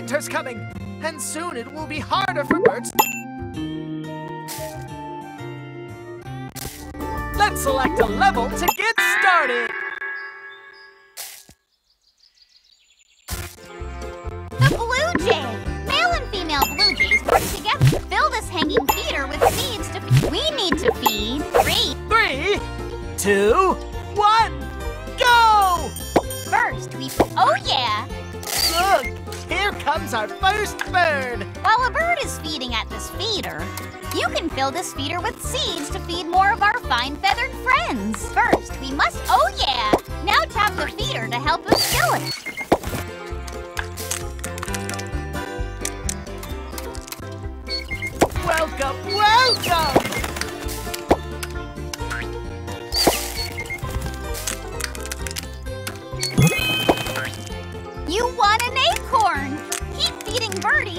Winter's coming, and soon it will be harder for birds. Let's select a level to get started. The blue jay! Male and female blue jays work together to fill this hanging feeder with seeds to feed. We need to feed three. Three, two, one, go! First, we. Oh, yeah! Here comes our first bird. While a bird is feeding at this feeder, you can fill this feeder with seeds to feed more of our fine feathered friends. First, we must. Oh, yeah! Now tap the feeder to help us fill it.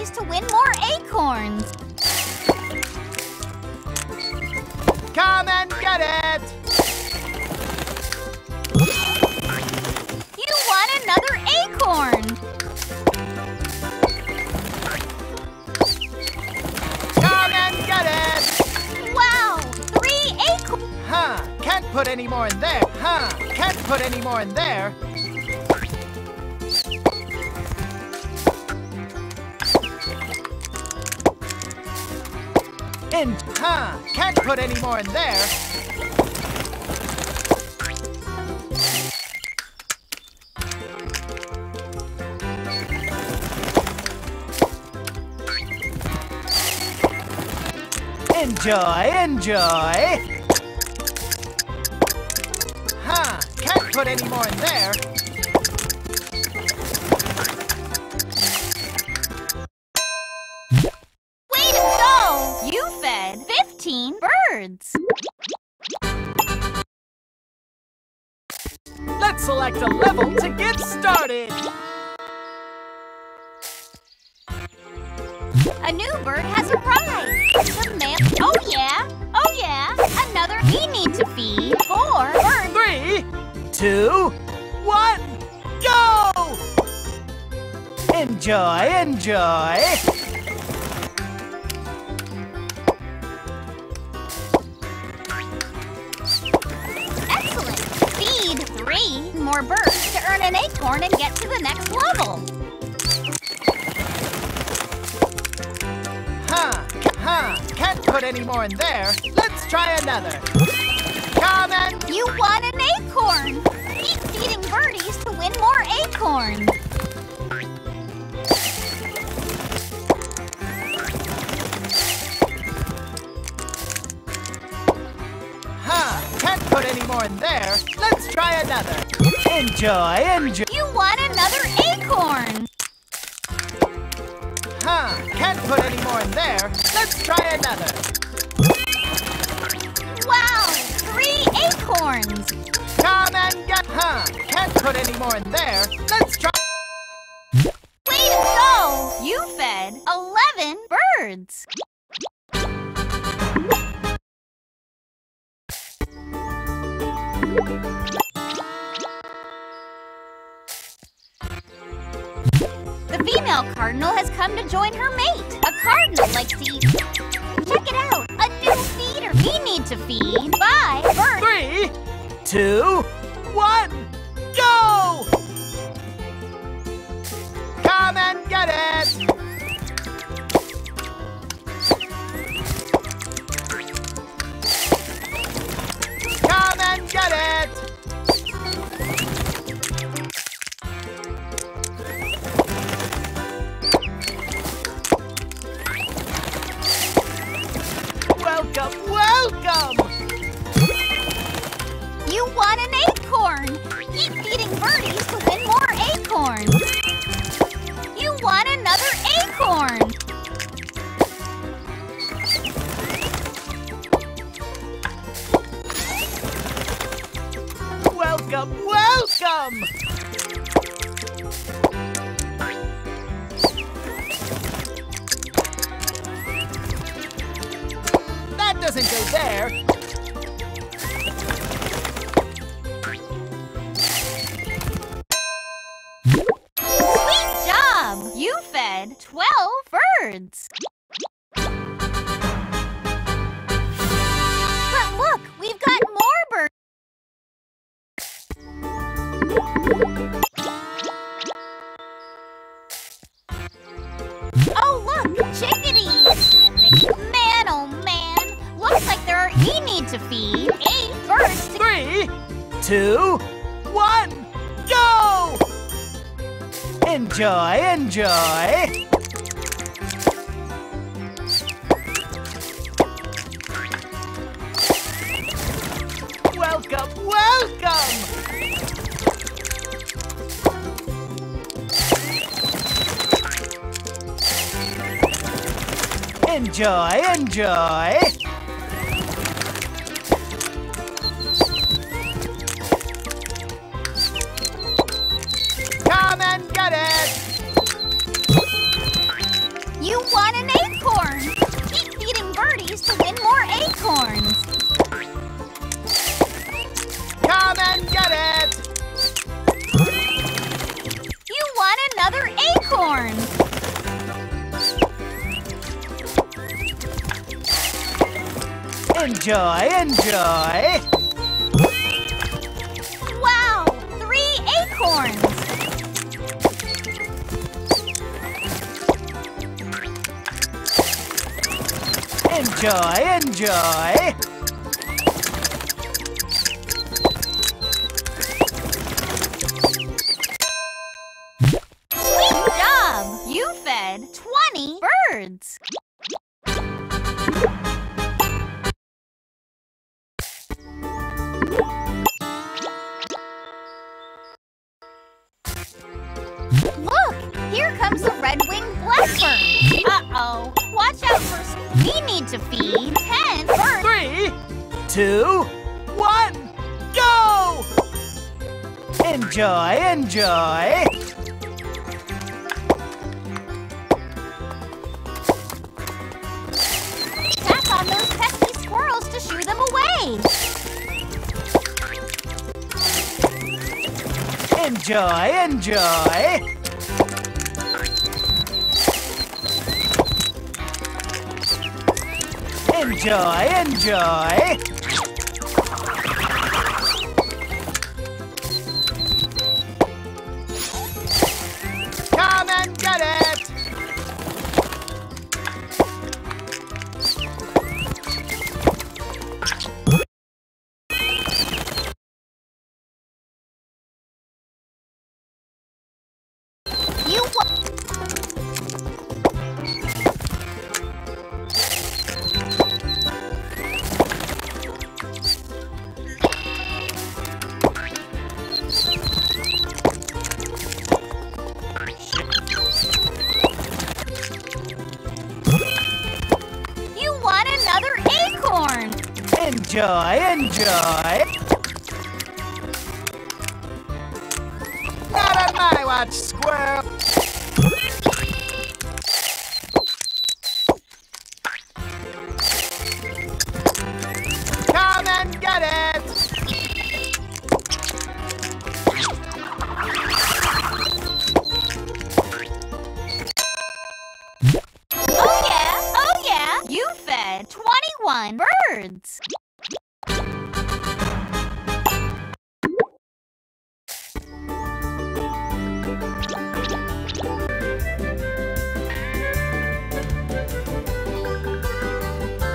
Feeding to win more acorns. Come and get it! You won another acorn! Come and get it! Wow! Three acorns! Huh, can't put any more in there. Huh, can't put any more in there. In, huh, can't put any more in there. Enjoy, enjoy. Huh, can't put any more in there. 15 birds. Let's select a level to get started. A new bird has arrived. The male. Oh, yeah. Oh, yeah. Another. We need to feed four birds. Three, two, one, go! Enjoy, enjoy. More birds to earn an acorn and get to the next level. Huh, huh, can't put any more in there. Let's try another. Come and You won an acorn. Keep feeding birdies to win more acorns. huh, can't put any more in there. Let's try another. Enjoy, enjoy. You want another acorn. Huh, can't put any more in there. Let's try another. Wow, three acorns. Come and get, huh, can't put any more in there. Let's try. Way to go! You fed 11 birds. Female cardinal has come to join her mate. A cardinal likes to. Check it out, a new feeder. We need to feed five. Three, two, there. Sweet job! You fed 12 birds. But look, we've got more birds. Oh, look, chickadees! Man, oh man, looks like we need to feed eight birds Three, two, one, go! Enjoy, enjoy! Welcome, welcome! Enjoy, enjoy! Enjoy, enjoy! Wow! Three acorns! Enjoy, enjoy! Sweet job! You fed 20 birds! Watch out for... s- We need to feed 10 birds! Three, two, one, go! Enjoy, enjoy! Tap on those pesky squirrels to shoo them away! Enjoy, enjoy! Enjoy, enjoy! Enjoy, enjoy! Not on my watch, squirrel! Come and get it! Oh yeah, oh yeah! You fed 21 birds!